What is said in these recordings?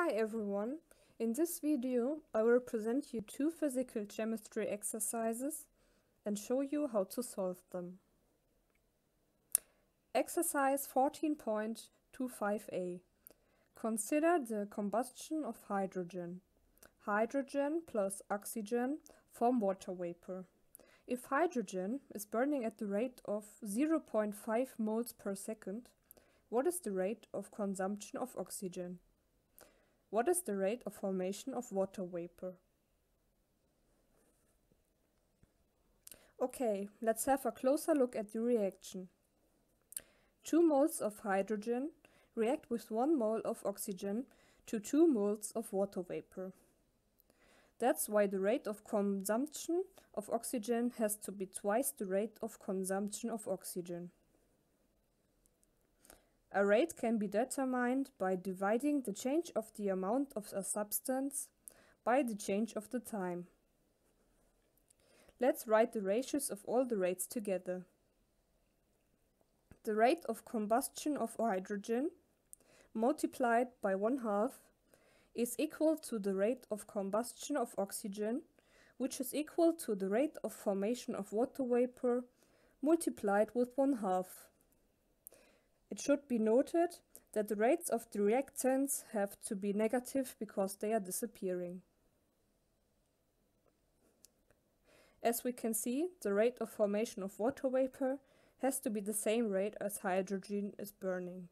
Hi everyone! In this video I will present you two physical chemistry exercises and show you how to solve them. Exercise 14.25a Consider the combustion of hydrogen. Hydrogen plus oxygen form water vapor. If hydrogen is burning at the rate of 0.5 moles per second, what is the rate of consumption of oxygen? What is the rate of formation of water vapor? Okay, let's have a closer look at the reaction. 2 moles of hydrogen react with 1 mole of oxygen to 2 moles of water vapor. That's why the rate of consumption of oxygen has to be twice the rate of consumption of oxygen. A rate can be determined by dividing the change of the amount of a substance by the change of the time. Let's write the ratios of all the rates together. The rate of combustion of hydrogen multiplied by one half is equal to the rate of combustion of oxygen, which is equal to the rate of formation of water vapor multiplied with one half. It should be noted that the rates of the reactants have to be negative because they are disappearing. As we can see, the rate of formation of water vapor has to be the same rate as hydrogen is burning.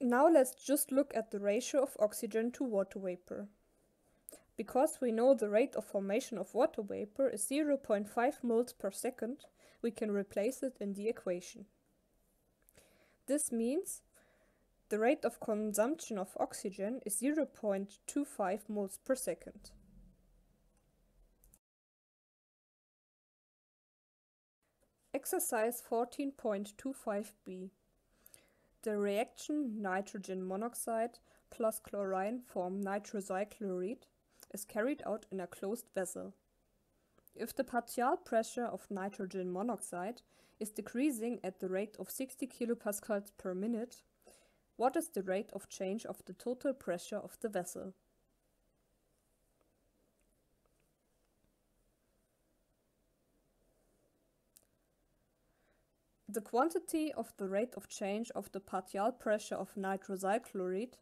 Now let's just look at the ratio of oxygen to water vapor. Because we know the rate of formation of water vapor is 0.5 moles per second, we can replace it in the equation. This means the rate of consumption of oxygen is 0.25 moles per second. Exercise 14.25b the reaction nitrogen monoxide plus chlorine form nitrosyl chloride is carried out in a closed vessel. If the partial pressure of nitrogen monoxide is decreasing at the rate of 60 kilopascals per minute, what is the rate of change of the total pressure of the vessel? The quantity of the rate of change of the partial pressure of nitrosyl chloride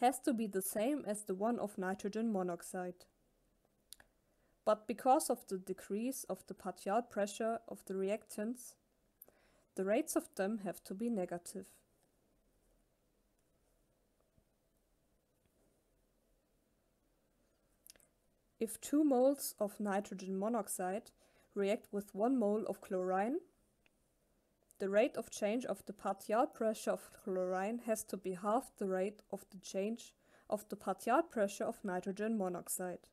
has to be the same as the one of nitrogen monoxide. But because of the decrease of the partial pressure of the reactants, the rates of them have to be negative. If 2 moles of nitrogen monoxide react with 1 mole of chlorine, the rate of change of the partial pressure of chlorine has to be half the rate of the change of the partial pressure of nitrogen monoxide.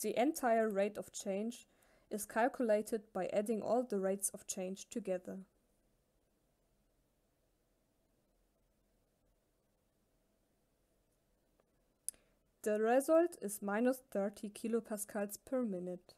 The entire rate of change is calculated by adding all the rates of change together. The result is minus 30 kilopascals per minute.